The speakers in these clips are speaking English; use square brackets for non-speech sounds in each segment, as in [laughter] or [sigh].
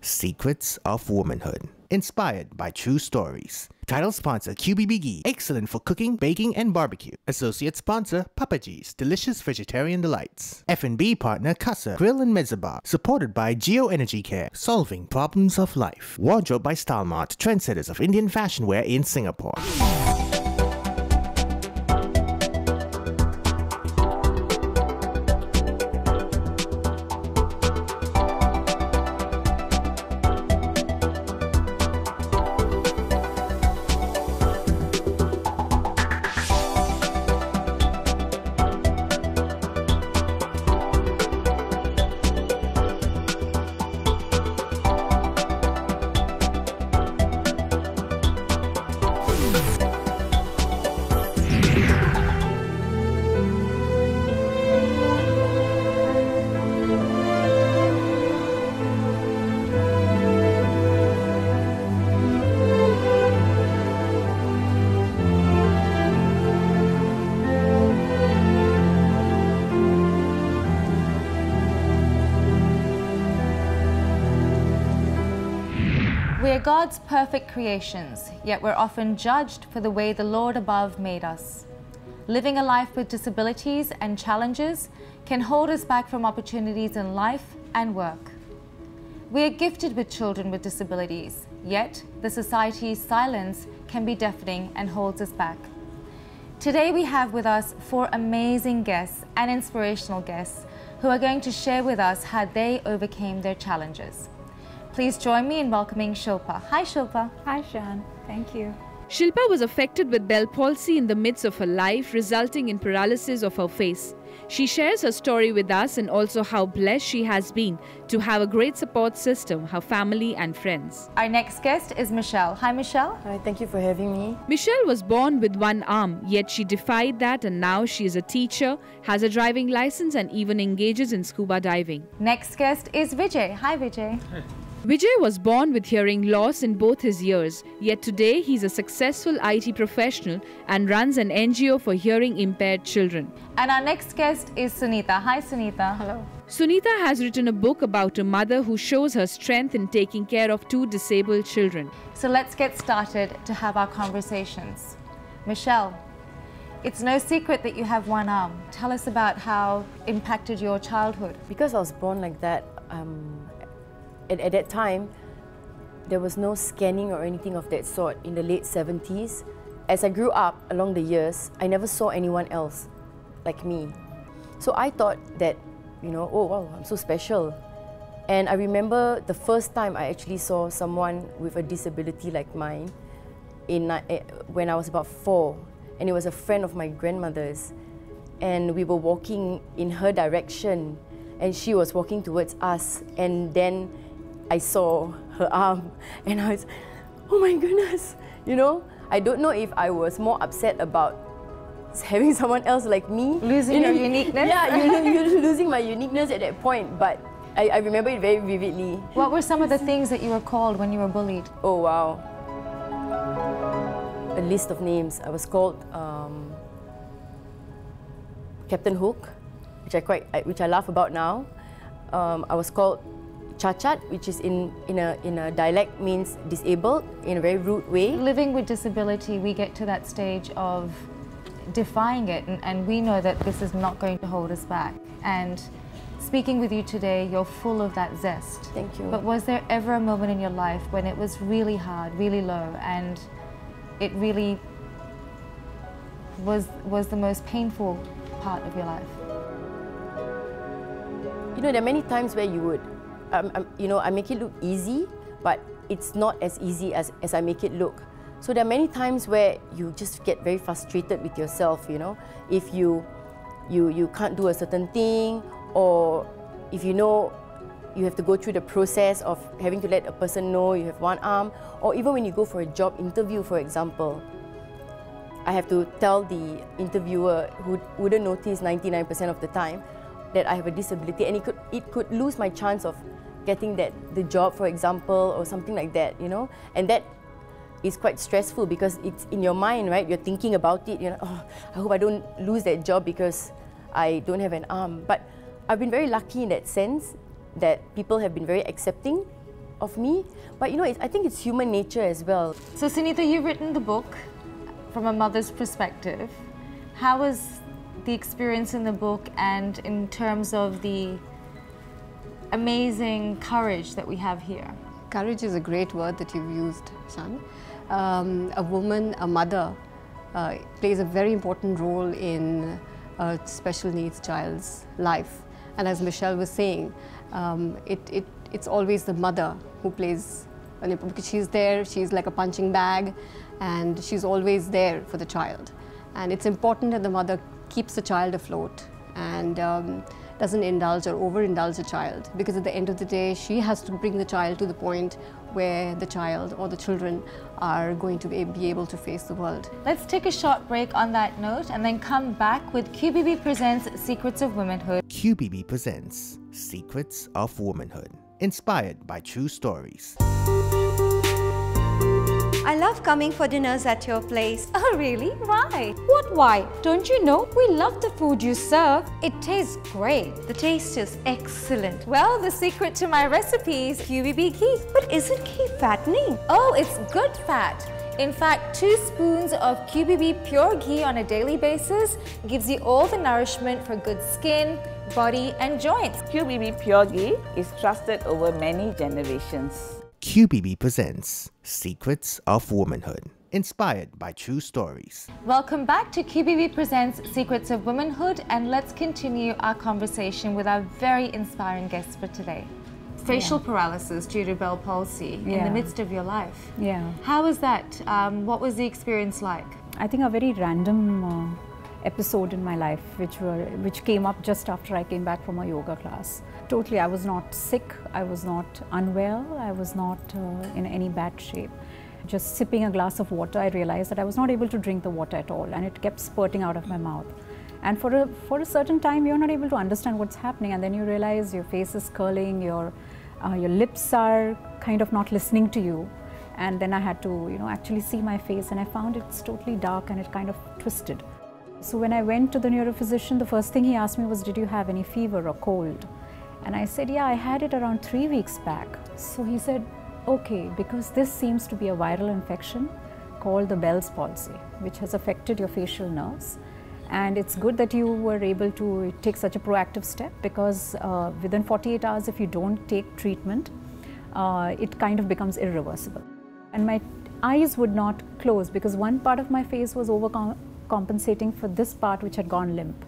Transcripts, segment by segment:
Secrets of Womanhood, inspired by true stories. Title sponsor QBBG, excellent for cooking, baking, and barbecue. Associate sponsor Papa G's, delicious vegetarian delights. F&B partner Casa, Grill and Mezzabar, supported by Geo Energy Care, solving problems of life. Wardrobe by Stylemart, trendsetters of Indian fashion wear in Singapore. We are God's perfect creations, yet we're often judged for the way the Lord above made us. Living a life with disabilities and challenges can hold us back from opportunities in life and work. We are gifted with children with disabilities, yet the society's silence can be deafening and holds us back. Today we have with us four amazing guests and inspirational guests who are going to share with us how they overcame their challenges. Please join me in welcoming Shilpa. Hi Shilpa. Hi, Shan. Thank you. Shilpa was affected with Bell palsy in the midst of her life, resulting in paralysis of her face. She shares her story with us and also how blessed she has been to have a great support system, her family and friends. Our next guest is Michelle. Hi Michelle. Hi, thank you for having me. Michelle was born with one arm, yet she defied that and now she is a teacher, has a driving license and even engages in scuba diving. Next guest is Vijay. Hi Vijay. [laughs] Vijay was born with hearing loss in both his ears, yet today he's a successful IT professional and runs an NGO for hearing impaired children. And our next guest is Sunita. Hi Sunita. Hello. Sunita has written a book about a mother who shows her strength in taking care of two disabled children. So let's get started to have our conversations. Michelle, it's no secret that you have one arm. Tell us about how impacted your childhood. Because I was born like that, um, at, at that time, there was no scanning or anything of that sort in the late 70s. As I grew up along the years, I never saw anyone else like me. So I thought that, you know, oh wow, I'm so special. And I remember the first time I actually saw someone with a disability like mine in, uh, when I was about four. And it was a friend of my grandmother's. And we were walking in her direction and she was walking towards us. And then I saw her arm [laughs] and I was, oh my goodness, you know? I don't know if I was more upset about [laughs] having someone else like me. Losing you know, your uniqueness? Yeah, you [laughs] losing my uniqueness at that point, but I, I remember it very vividly. What were some of the things that you were called when you were bullied? Oh wow. A list of names. I was called um, Captain Hook, which I quite, which I laugh about now. Um, I was called Chachat, which is in, in, a, in a dialect means disabled in a very rude way. Living with disability, we get to that stage of defying it, and, and we know that this is not going to hold us back. And speaking with you today, you're full of that zest. Thank you. But was there ever a moment in your life when it was really hard, really low, and it really was, was the most painful part of your life? You know, there are many times where you would, um, um, you know, I make it look easy, but it's not as easy as, as I make it look. So there are many times where you just get very frustrated with yourself, you know, if you, you, you can't do a certain thing, or if you know you have to go through the process of having to let a person know you have one arm, or even when you go for a job interview, for example, I have to tell the interviewer who wouldn't notice 99% of the time that I have a disability and it could, it could lose my chance of getting that the job, for example, or something like that, you know? And that is quite stressful because it's in your mind, right? You're thinking about it, you know, oh, I hope I don't lose that job because I don't have an arm. But I've been very lucky in that sense that people have been very accepting of me. But you know, I think it's human nature as well. So, Sunita, you've written the book from a mother's perspective. How was the experience in the book and in terms of the amazing courage that we have here? Courage is a great word that you've used, Shan. Um, a woman, a mother, uh, plays a very important role in a special needs child's life. And as Michelle was saying, um, it, it, it's always the mother who plays, because she's there, she's like a punching bag, and she's always there for the child. And it's important that the mother keeps the child afloat and um, doesn't indulge or overindulge a child because at the end of the day she has to bring the child to the point where the child or the children are going to be able to face the world. Let's take a short break on that note and then come back with QBB Presents Secrets of Womanhood. QBB presents Secrets of Womanhood, inspired by true stories. I love coming for dinners at your place. [laughs] Oh, really? Why? What why? Don't you know we love the food you serve? It tastes great. The taste is excellent. Well, the secret to my recipe is QBB ghee. But isn't ghee fattening? Oh, it's good fat. In fact, two spoons of QBB pure ghee on a daily basis gives you all the nourishment for good skin, body and joints. QBB Pure Ghee is trusted over many generations. QBB presents Secrets of Womanhood, inspired by true stories. Welcome back to QBB Presents Secrets of Womanhood, and let's continue our conversation with our very inspiring guests for today. Facial yeah. paralysis due to Bell palsy yeah. in the midst of your life. Yeah. How was that? Um, what was the experience like? I think a very random uh, episode in my life, which were which came up just after I came back from a yoga class totally, I was not sick, I was not unwell, I was not uh, in any bad shape. Just sipping a glass of water, I realized that I was not able to drink the water at all and it kept spurting out of my mouth. And for a, for a certain time, you're not able to understand what's happening and then you realize your face is curling, your, uh, your lips are kind of not listening to you. And then I had to, you know, actually see my face and I found it's totally dark and it kind of twisted. So when I went to the neurophysician, the first thing he asked me was, did you have any fever or cold? And I said, Yeah, I had it around three weeks back. So he said, Okay, because this seems to be a viral infection called the Bell's palsy, which has affected your facial nerves. And it's good that you were able to take such a proactive step because uh, within 48 hours, if you don't take treatment, uh, it kind of becomes irreversible. And my eyes would not close because one part of my face was overcompensating for this part which had gone limp.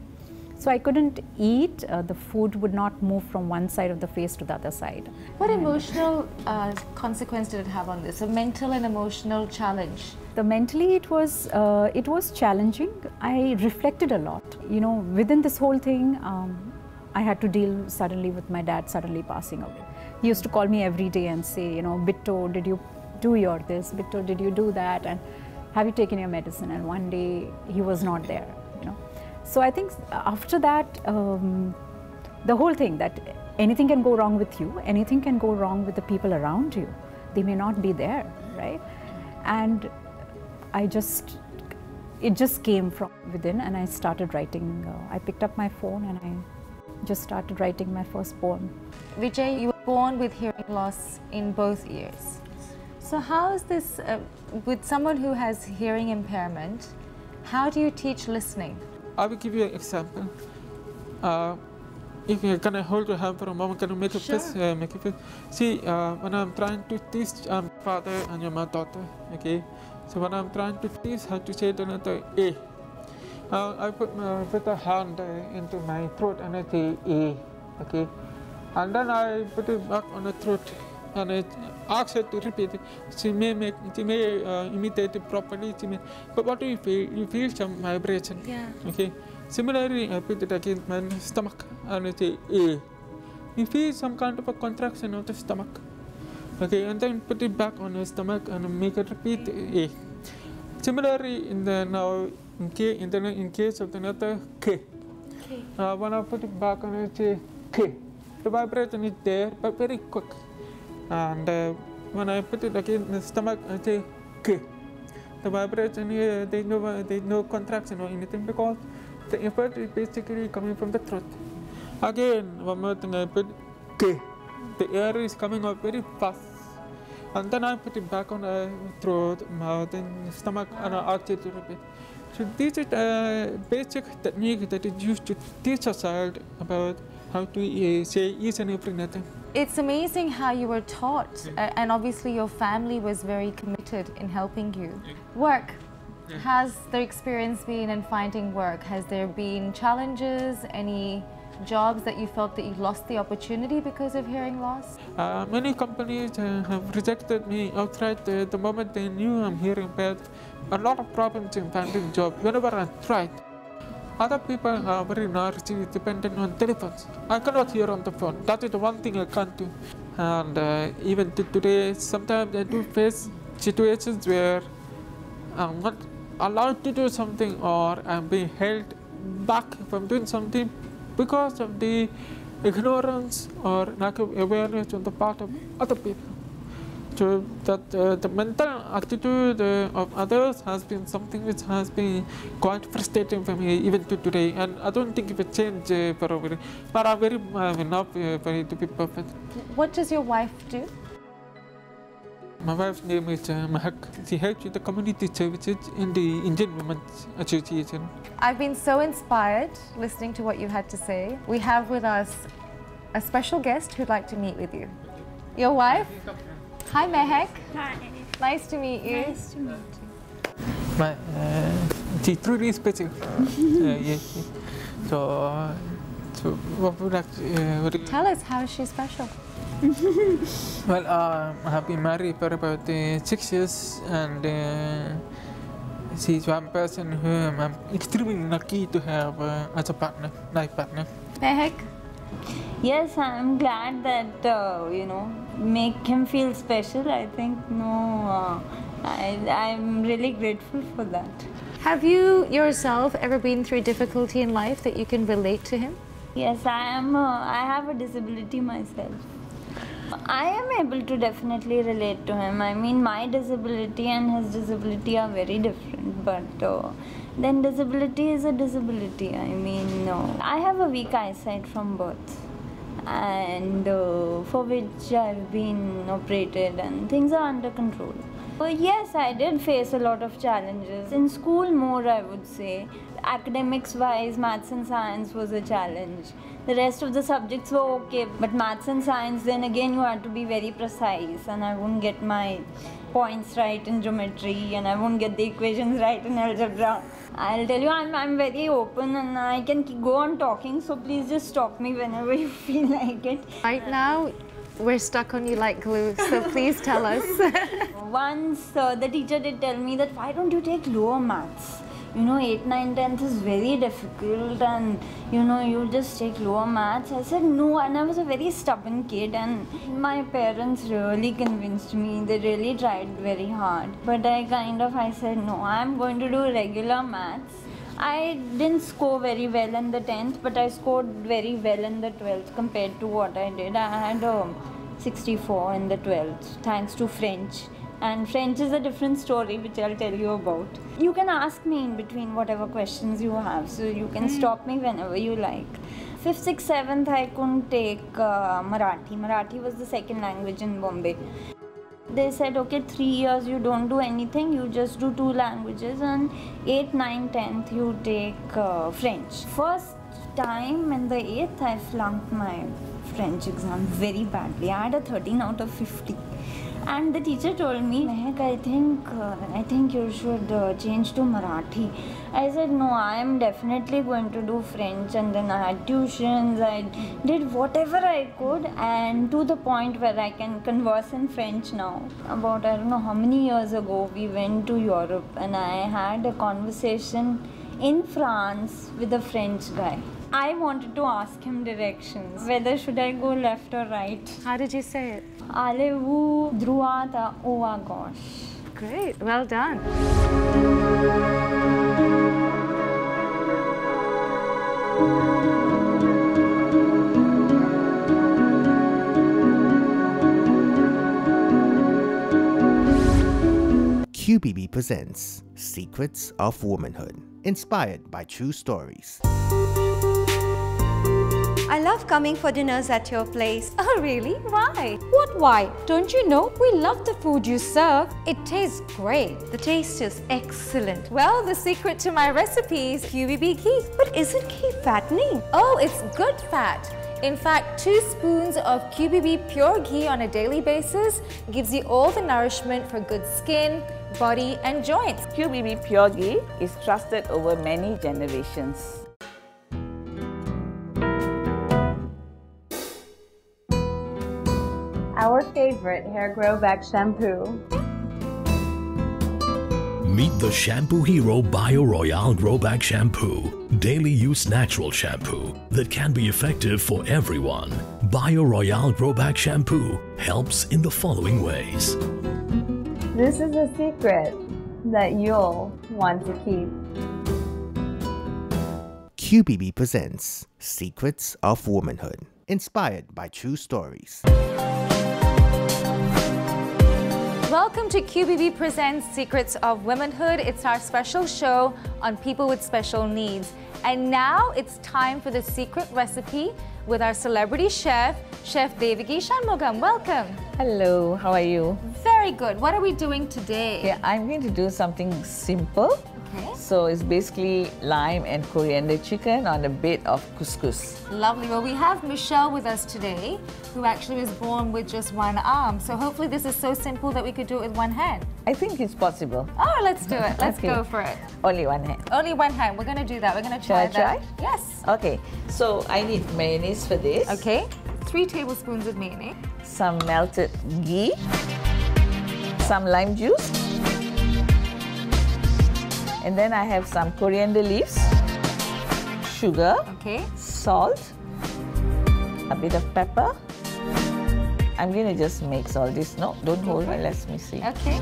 So I couldn't eat. Uh, the food would not move from one side of the face to the other side. What and emotional uh, consequence did it have on this? A mental and emotional challenge. The mentally, it was uh, it was challenging. I reflected a lot. You know, within this whole thing, um, I had to deal suddenly with my dad suddenly passing away. He used to call me every day and say, you know, Bitto, did you do your this? Bitto, did you do that? And have you taken your medicine? And one day he was not there you know. so I think after that, um, the whole thing that anything can go wrong with you, anything can go wrong with the people around you. They may not be there, right? And I just, it just came from within, and I started writing. Uh, I picked up my phone and I just started writing my first poem. Vijay, you were born with hearing loss in both ears. So how is this, uh, with someone who has hearing impairment, how do you teach listening? I will give you an example. Uh, if you can I hold your hand for a moment, can you make a sure. face? Uh, make a face. See, uh, when I'm trying to teach um, father and your my daughter, okay. So when I'm trying to teach how to say the letter A, uh, I put my put a hand uh, into my throat and I say A, okay. And then I put it back on the throat and I ask her to repeat it. She may make, she may uh, imitate it properly. She may, but what do you feel? You feel some vibration. Yeah. Okay. Similarly, I put it against my stomach and I say A. You feel some kind of a contraction of the stomach. Okay, and then put it back on the stomach and make it repeat A. Similarly, in the now in case in the in case of the letter K. K. Uh, when I put it back on, I say K. The vibration is there, but very quick. And uh, when I put it again in the stomach, I say K. The vibration here, there's no, there's no contraction or anything because the effort is basically coming from the throat. Again, one more thing I put K. The air is coming out very fast. And then I put it back on the throat, mouth, and stomach, and I asked it to bit. So this is a basic technique that is used to teach a child about how to uh, say each and every. It's amazing how you were taught, uh, and obviously your family was very committed in helping you. Work. Has the experience been in finding work? Has there been challenges, any jobs that you felt that you lost the opportunity because of hearing loss? Uh, many companies uh, have rejected me outright uh, the moment they knew I'm hearing bad. A lot of problems in finding job whenever I tried. Other people are very largely dependent on telephones. I cannot hear on the phone. That is the one thing I can't do. And uh, even to today, sometimes I do face situations where I'm not allowed to do something or I'm being held back from doing something because of the ignorance or lack of awareness on the part of other people. So that uh, the mental attitude uh, of others has been something which has been quite frustrating for me even to today, and I don't think it will change uh. But I'm very uh, enough uh, for it to be perfect. What does your wife do? My wife's name is uh, Mehek. She helps with the community services in the Indian Women's Association. I've been so inspired listening to what you had to say. We have with us a special guest who'd like to meet with you. Your wife? Hi, Mehek. Hi. Nice to meet you. Nice to meet you. My, uh, she's truly special. uh, yes. yes. So, uh, so what would I, uh, would Tell us, how is she special? [laughs] Well, uh, I have been married for about uh, six years, and uh, she's one person whom I'm extremely lucky to have uh, as a partner, life partner. Mehek? Yes, I'm glad that uh, you know make him feel special. I think no, uh, I I'm really grateful for that. Have you yourself ever been through difficulty in life that you can relate to him? Yes, I am. Uh, I have a disability myself. I am able to definitely relate to him. I mean, my disability and his disability are very different, but uh, then disability is a disability. I mean, no. I have a weak eyesight from birth, and uh, for which I've been operated, and things are under control. But yes, I did face a lot of challenges. In school, more I would say. Academics wise, maths and science was a challenge. The rest of the subjects were okay, but maths and science, then again, you had to be very precise, and I wouldn't get my points right in geometry, and I wouldn't get the equations right in algebra. I'll tell you, I'm, I'm very open and I can keep, go on talking, so please just stop me whenever [laughs] you feel like it. Right now, we're stuck on you like glue, so please tell us. [laughs] Once uh, the teacher did tell me that why don't you take lower maths? You know, 8, 9, 10th is very difficult and you know, you just take lower maths. I said no, and I was a very stubborn kid, and my parents really convinced me. They really tried very hard. But I kind of I said no, I'm going to do regular maths. I didn't score very well in the 10th, but I scored very well in the 12th compared to what I did. I had um, 64 in the 12th, thanks to French. And French is a different story, which I'll tell you about. You can ask me in between whatever questions you have, so you can stop me whenever you like. Fifth, sixth, seventh, I couldn't take uh, Marathi. Marathi was the second language in Bombay they said okay three years you don't do anything you just do two languages and 8 9 10th you take uh, french first time in the 8th i flunked my french exam very badly i had a 13 out of 50 and the teacher told me Mehek, i think uh, i think you should uh, change to marathi. I said no i am definitely going to do french and then i had tuitions. I did whatever i could and to the point where i can converse in french now. About i don't know how many years ago we went to europe and i had a conversation in france with a french guy I wanted to ask him directions. Whether should I go left or right? How did you say it? Allez-vous droite ou? Great, well done. QBB presents Secrets of Womanhood, inspired by true stories. I love coming for dinners at your place. [laughs] Oh, really? Why? What why? Don't you know we love the food you serve? It tastes great. The taste is excellent. Well, the secret to my recipe is QBB ghee. But isn't ghee fattening? Oh, it's good fat. In fact, two spoons of QBB pure ghee on a daily basis gives you all the nourishment for good skin, body and joints. QBB Pure Ghee is trusted over many generations. Our favorite hair grow back shampoo. Meet the shampoo hero Bio Royale Grow Back Shampoo. Daily use natural shampoo that can be effective for everyone. Bio Royale Grow Back Shampoo helps in the following ways. This is a secret that you'll want to keep. QBB presents Secrets of Womanhood, inspired by true stories. Welcome to QBB Presents Secrets of Womanhood. It's our special show on people with special needs. And now it's time for the secret recipe with our celebrity chef, Chef Devagi Shanmugam. Welcome. Hello, how are you? Very good. What are we doing today? Yeah, I'm going to do something simple. Okay. So it's basically lime and coriander chicken on a bed of couscous. Lovely. Well, we have Michelle with us today, who actually was born with just one arm. So hopefully this is so simple that we could do it with one hand. I think it's possible. Oh, let's do it. Let's Okay. go for it. Only one hand. Only one hand. We're going to do that. We're going to try Shall I that. try? Yes. Okay, so I need mayonnaise for this. Okay. Three tablespoons of mayonnaise. Some melted ghee. Some lime juice. And then I have some coriander leaves. Sugar. Okay. Salt. A bit of pepper. I'm going to just mix all this. No, don't hold me. Let me see. Okay.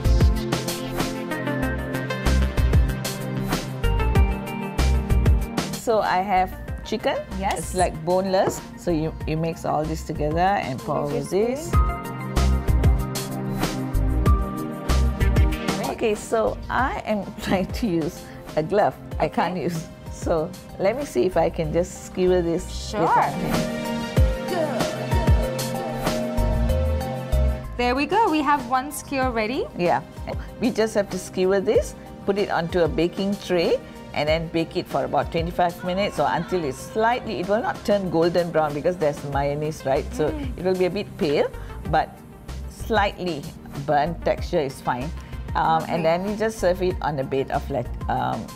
So I have chicken. Yes. It's like boneless. So you, you mix all this together and pour over this. Okay, so I am [laughs] trying to use a glove. I can't use. So let me see if I can just skewer this. Sure. There we go. We have one skewer ready. Yeah. We just have to skewer this, put it onto a baking tray, and then bake it for about 25 minutes or until it's slightly, it will not turn golden brown because there's mayonnaise, right? So mm. it will be a bit pale, but slightly burnt texture is fine. Um, and then you just serve it on a bed of like um,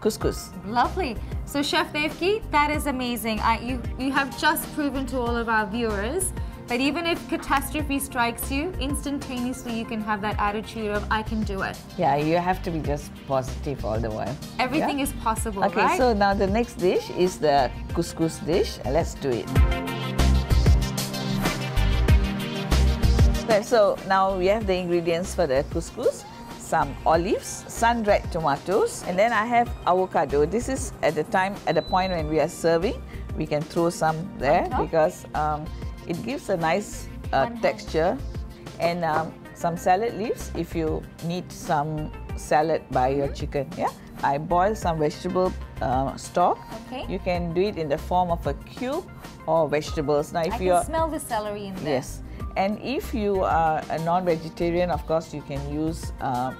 couscous. Lovely. So Chef Devagi, that is amazing. I, you, you have just proven to all of our viewers that even if catastrophe strikes you, instantaneously you can have that attitude of, I can do it. Yeah, you have to be just positive all the while. Everything Yeah? is possible, Okay, right? so now the next dish is the couscous dish. Let's do it. So now we have the ingredients for the couscous. Some olives, sun-dried tomatoes, and then I have avocado. This is at the time, at the point when we are serving, we can throw some there because um, it gives a nice uh, texture. And um, some salad leaves if you need some salad by your chicken. Yeah, I boil some vegetable uh, stock. Okay. You can do it in the form of a cube or vegetables. Now, if you're can smell the celery in there. Yes. And if you are a non-vegetarian, of course, you can use uh,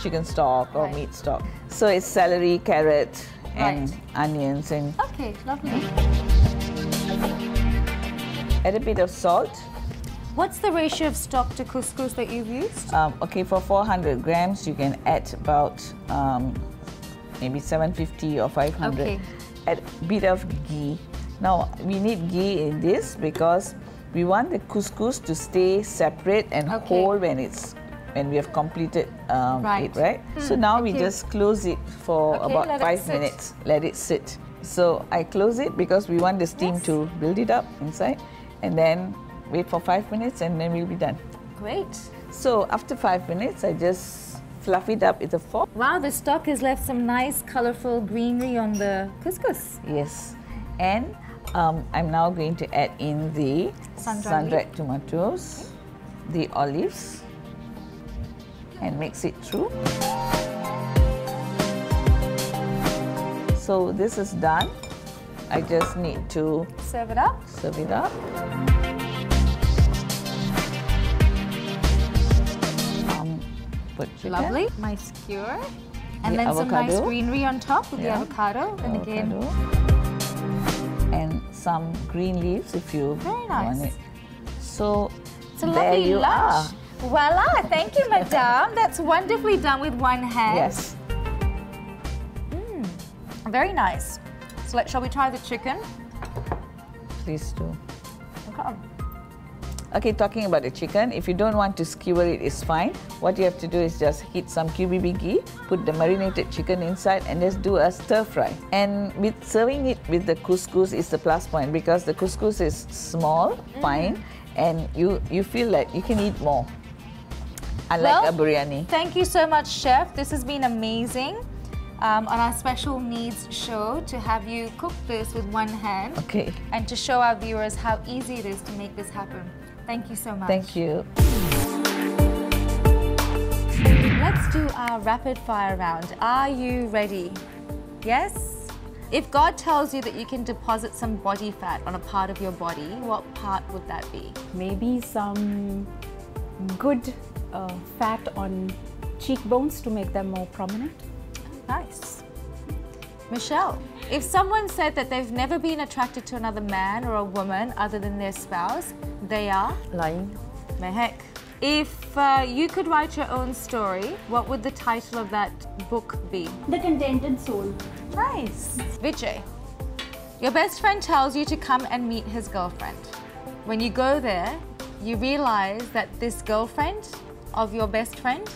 chicken stock or Right. meat stock. So it's celery, carrot, and Right. onions, and Okay, lovely. add a bit of salt. What's the ratio of stock to couscous that you've used? Um, okay, for 400 grams, you can add about um, maybe 750 or 500. Okay. Add a bit of ghee. Now, we need ghee in this because we want the couscous to stay separate and Okay. whole when it's when we have completed um, Right. it, right? so Hmm, now we just close it for Okay, about five minutes. Let it sit. So I close it because we want the steam Yes. to build it up inside, and then wait for five minutes, and then we'll be done. Great. So after five minutes, I just fluff it up with a fork. Wow, the stock has left some nice colorful greenery on the couscous. Yes. And um, I'm now going to add in the Sun-dried tomatoes, the olives, and mix it through. So this is done. I just need to serve it up. Serve it up. Um, put chicken. Lovely. My skewer. And The then some nice greenery on top with Yeah. the avocado. And again, and some green leaves if you Very want it. So it's a there lovely you lunch. are. Voila! Thank you, madame. That's wonderfully done with one hand. Yes. Mm, very nice. So let shall we try the chicken? Please do. Okay. Okay, talking about the chicken, if you don't want to skewer it, it's fine. What you have to do is just heat some QBB ghee, put the marinated chicken inside, and just do a stir fry. And with serving it with the couscous is the plus point because the couscous is small, mm-hmm. fine, and you you feel like you can eat more. Unlike Well, a biryani. Thank you so much, Chef. This has been amazing. Um, on our special needs show to have you cook this with one hand Okay. and to show our viewers how easy it is to make this happen. Thank you so much. Thank you. Let's do our rapid fire round. Are you ready? Yes? If God tells you that you can deposit some body fat on a part of your body, what part would that be? Maybe some good uh, fat on cheekbones to make them more prominent. Nice. Michelle, if someone said that they've never been attracted to another man or a woman other than their spouse, they are? Lying. Mehek. If uh, you could write your own story, what would the title of that book be? The Contented Soul. Nice. Vijay, your best friend tells you to come and meet his girlfriend. When you go there, you realize that this girlfriend of your best friend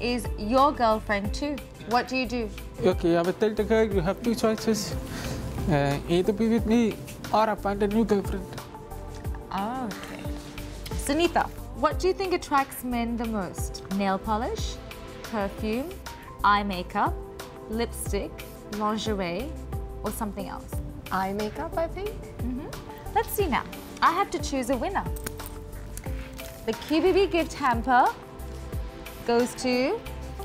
is your girlfriend too. What do you do? Okay, I will tell the girl you have two choices. Uh, either be with me or I find a new girlfriend. Oh, okay. Sunita, what do you think attracts men the most? Nail polish, perfume, eye makeup, lipstick, lingerie, or something else? Eye makeup, I think. hmm Let's see now. I have to choose a winner. The QBB gift hamper goes to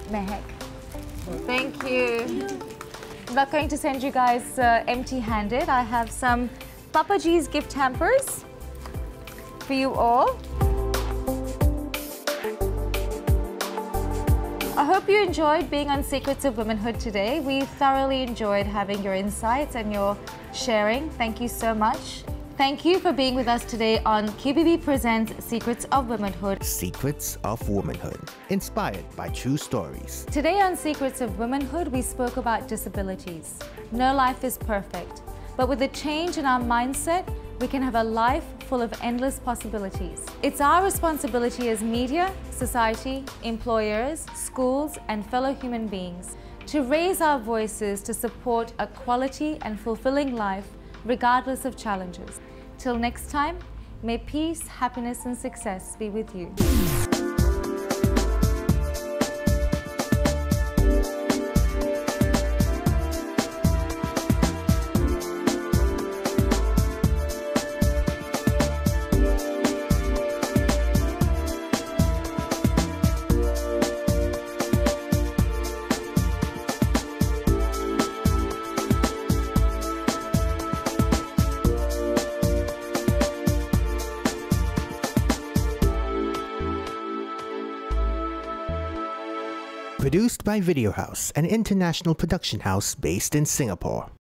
Mehek. Thank you. I'm not going to send you guys uh, empty-handed. I have some Papa G's gift hampers for you all. I hope you enjoyed being on Secrets of Womanhood today. We thoroughly enjoyed having your insights and your sharing. Thank you so much. Thank you for being with us today on QBB Presents Secrets of Womanhood. Secrets of Womanhood, inspired by true stories. Today on Secrets of Womanhood, we spoke about disabilities. No life is perfect, but with a change in our mindset, we can have a life full of endless possibilities. It's our responsibility as media, society, employers, schools, and fellow human beings to raise our voices to support a quality and fulfilling life regardless of challenges. Till next time, may peace, happiness, and success be with you. By Video Houze, an international production house based in Singapore.